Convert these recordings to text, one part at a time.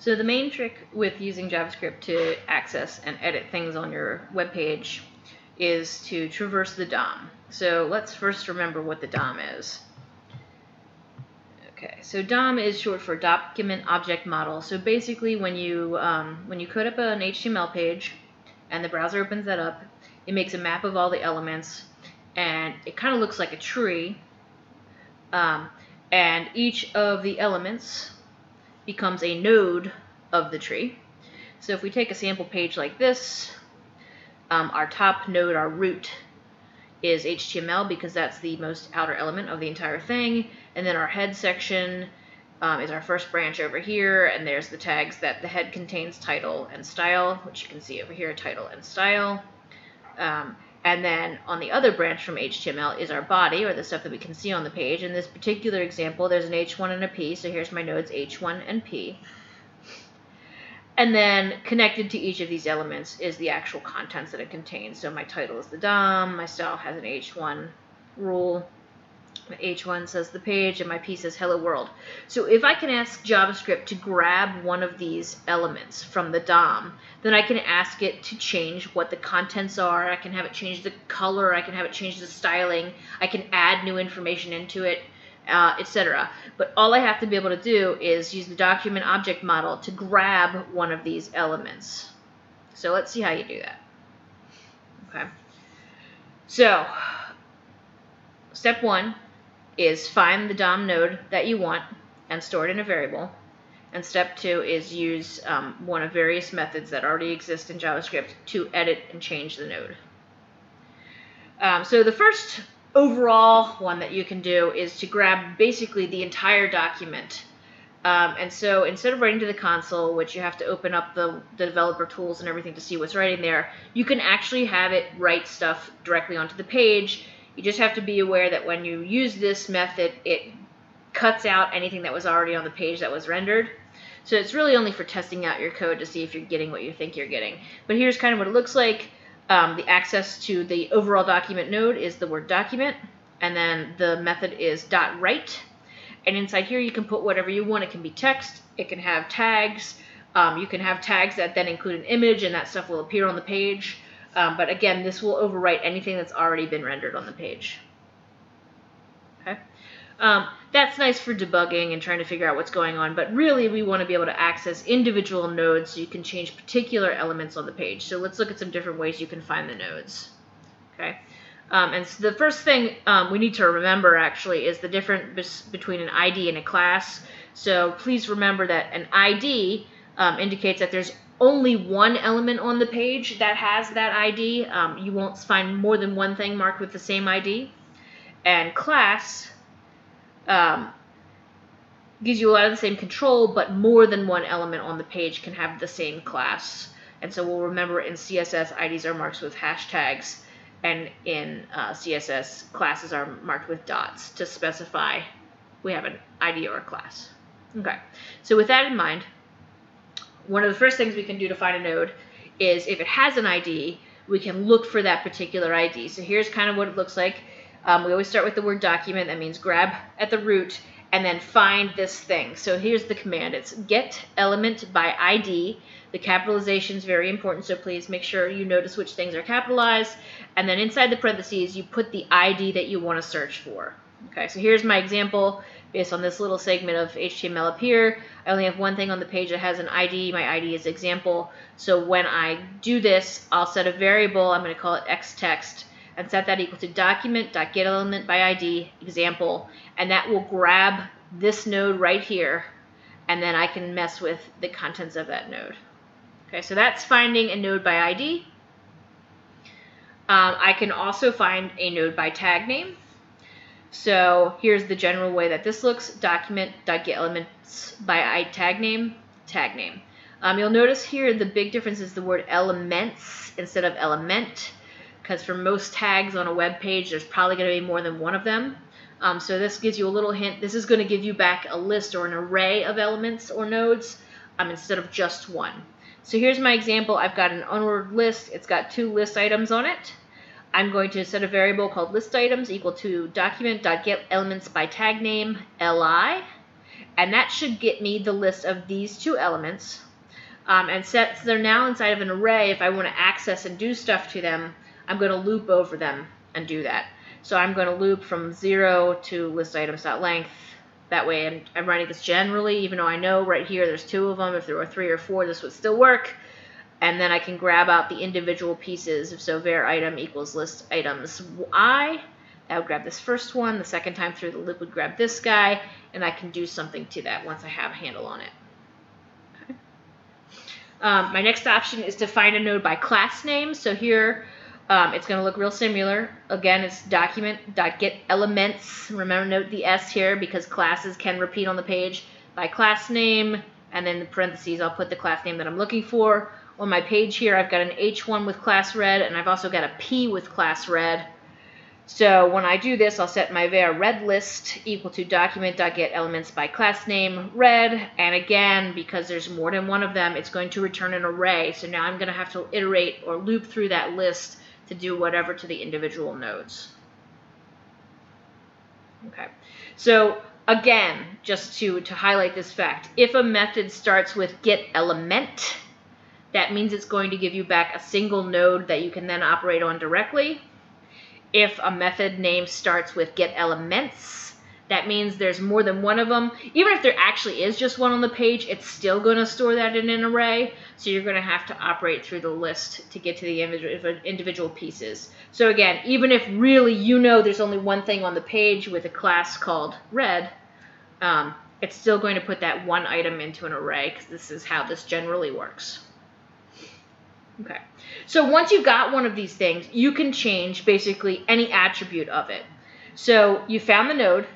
So the main trick with using JavaScript to access and edit things on your web page is to traverse the DOM. So let's first remember what the DOM is. Okay, so DOM is short for Document Object Model. So basically, when you um, when you code up an HTML page, and the browser opens that up, it makes a map of all the elements, and it kind of looks like a tree. Um, and each of the elements becomes a node of the tree. So if we take a sample page like this, um, our top node, our root, is HTML because that's the most outer element of the entire thing. And then our head section um, is our first branch over here, and there's the tags that the head contains title and style, which you can see over here, title and style. Um, and then on the other branch from HTML is our body, or the stuff that we can see on the page. In this particular example, there's an H1 and a P, so here's my nodes H1 and P. And then connected to each of these elements is the actual contents that it contains. So my title is the DOM, my style has an H1 rule, H1 says the page, and my P says hello world. So if I can ask JavaScript to grab one of these elements from the DOM, then I can ask it to change what the contents are. I can have it change the color. I can have it change the styling. I can add new information into it, uh, etc. But all I have to be able to do is use the document object model to grab one of these elements. So let's see how you do that. Okay. So step one, is find the DOM node that you want and store it in a variable. And step two is use um, one of various methods that already exist in JavaScript to edit and change the node. Um, so the first overall one that you can do is to grab basically the entire document. Um, and so instead of writing to the console, which you have to open up the, the developer tools and everything to see what's writing there, you can actually have it write stuff directly onto the page you just have to be aware that when you use this method, it cuts out anything that was already on the page that was rendered. So it's really only for testing out your code to see if you're getting what you think you're getting. But here's kind of what it looks like. Um, the access to the overall document node is the word document, and then the method is dot write. And inside here, you can put whatever you want. It can be text. It can have tags. Um, you can have tags that then include an image, and that stuff will appear on the page. Um, but again, this will overwrite anything that's already been rendered on the page. Okay. Um, that's nice for debugging and trying to figure out what's going on, but really we want to be able to access individual nodes so you can change particular elements on the page. So let's look at some different ways you can find the nodes. Okay. Um, and so the first thing um, we need to remember actually is the difference between an ID and a class. So please remember that an ID um, indicates that there's only one element on the page that has that ID. Um, you won't find more than one thing marked with the same ID. And class um, gives you a lot of the same control, but more than one element on the page can have the same class. And so we'll remember in CSS, IDs are marked with hashtags, and in uh, CSS, classes are marked with dots to specify we have an ID or a class. Okay, so with that in mind, one of the first things we can do to find a node is if it has an ID, we can look for that particular ID. So here's kind of what it looks like. Um, we always start with the word document. That means grab at the root and then find this thing. So here's the command. It's get element by ID. The capitalization is very important, so please make sure you notice which things are capitalized. And then inside the parentheses, you put the ID that you want to search for. Okay, so here's my example based on this little segment of HTML up here. I only have one thing on the page that has an ID. My ID is example. So when I do this, I'll set a variable. I'm going to call it xtext and set that equal to document.getElement by ID example. And that will grab this node right here. And then I can mess with the contents of that node. Okay, so that's finding a node by ID. Um, I can also find a node by tag name. So here's the general way that this looks. Document.getElements by tag name, tag name. Um, you'll notice here the big difference is the word elements instead of element because for most tags on a web page there's probably going to be more than one of them. Um, so this gives you a little hint. This is going to give you back a list or an array of elements or nodes um, instead of just one. So here's my example. I've got an unordered list. It's got two list items on it. I'm going to set a variable called list items equal to document.get elements by tag name li. and that should get me the list of these two elements. Um, and since they're now inside of an array, if I want to access and do stuff to them, I'm going to loop over them and do that. So I'm going to loop from 0 to list items.length. That way I'm, I'm writing this generally, even though I know right here there's two of them. If there were three or four, this would still work. And then I can grab out the individual pieces. So var item equals list items i. That would grab this first one. The second time through the loop would grab this guy. And I can do something to that once I have a handle on it. Okay. Um, my next option is to find a node by class name. So here um, it's going to look real similar. Again, it's document.get elements. Remember, note the S here because classes can repeat on the page by class name. And then in parentheses, I'll put the class name that I'm looking for. On my page here, I've got an H1 with class red, and I've also got a P with class red. So when I do this, I'll set my var red list equal to document.get elements by class name red. And again, because there's more than one of them, it's going to return an array. So now I'm going to have to iterate or loop through that list to do whatever to the individual nodes. Okay, so again, just to, to highlight this fact, if a method starts with get element, that means it's going to give you back a single node that you can then operate on directly. If a method name starts with get elements, that means there's more than one of them. Even if there actually is just one on the page, it's still going to store that in an array. So you're going to have to operate through the list to get to the individual pieces. So again, even if really you know there's only one thing on the page with a class called red, um, it's still going to put that one item into an array because this is how this generally works. Okay. So once you've got one of these things, you can change basically any attribute of it. So you found the node,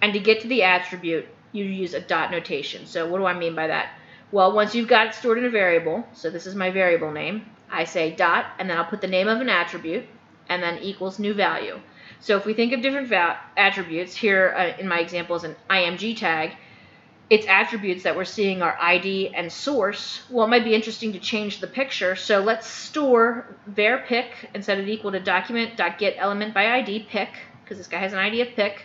and to get to the attribute, you use a dot notation. So what do I mean by that? Well, once you've got it stored in a variable, so this is my variable name, I say dot, and then I'll put the name of an attribute, and then equals new value. So if we think of different attributes, here uh, in my example is an img tag, its attributes that we're seeing are ID and source. Well, it might be interesting to change the picture. So let's store var and set it equal to document.get element by ID pic, because this guy has an ID of pic.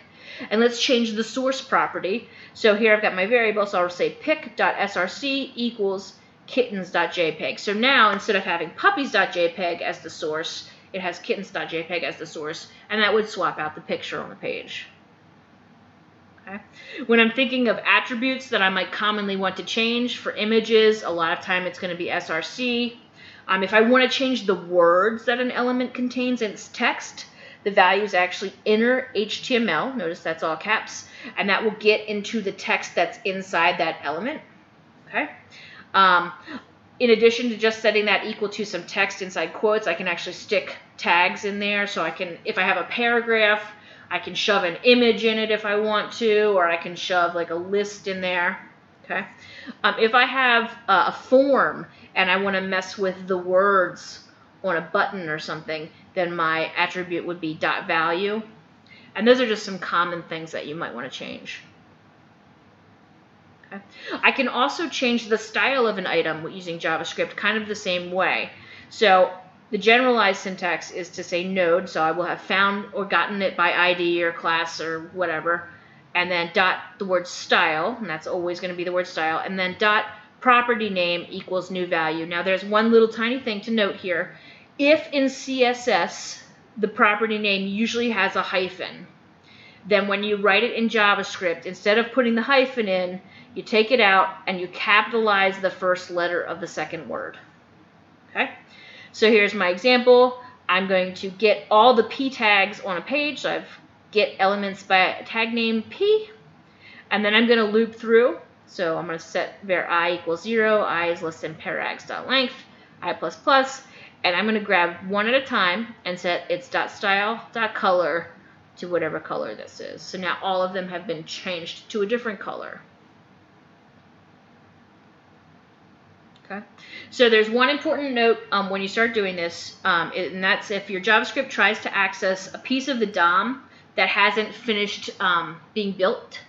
And let's change the source property. So here I've got my variable, so I'll say pic.src equals kittens.jpg. So now instead of having puppies.jpg as the source, it has kittens.jpg as the source, and that would swap out the picture on the page. Okay. When I'm thinking of attributes that I might commonly want to change for images, a lot of time it's going to be src. Um, if I want to change the words that an element contains in its text, the value is actually inner HTML. Notice that's all caps. And that will get into the text that's inside that element. Okay. Um, in addition to just setting that equal to some text inside quotes, I can actually stick tags in there. So I can, if I have a paragraph, I can shove an image in it if I want to, or I can shove like a list in there. Okay. Um, if I have uh, a form and I want to mess with the words on a button or something, then my attribute would be dot value. And those are just some common things that you might want to change. Okay. I can also change the style of an item using JavaScript kind of the same way. So the generalized syntax is to say node, so I will have found or gotten it by ID or class or whatever, and then dot the word style, and that's always going to be the word style, and then dot property name equals new value. Now there's one little tiny thing to note here, if in CSS the property name usually has a hyphen, then when you write it in JavaScript, instead of putting the hyphen in, you take it out and you capitalize the first letter of the second word. Okay? So here's my example. I'm going to get all the p tags on a page. So I've get elements by tag name p. And then I'm going to loop through. So I'm going to set var i equals 0. i is less than parags.length, i plus plus and I'm going to grab one at a time and set its dot style dot color to whatever color this is. So now all of them have been changed to a different color. Okay. So there's one important note um, when you start doing this, um, and that's if your JavaScript tries to access a piece of the DOM that hasn't finished um, being built,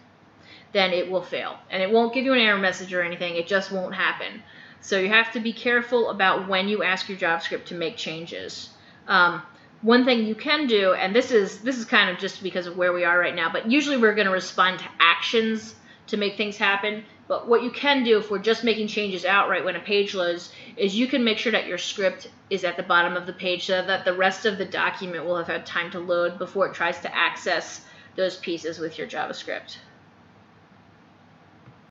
then it will fail. And it won't give you an error message or anything. It just won't happen. So you have to be careful about when you ask your JavaScript to make changes. Um, one thing you can do, and this is this is kind of just because of where we are right now, but usually we're going to respond to actions to make things happen. But what you can do if we're just making changes outright when a page loads is you can make sure that your script is at the bottom of the page so that the rest of the document will have had time to load before it tries to access those pieces with your JavaScript.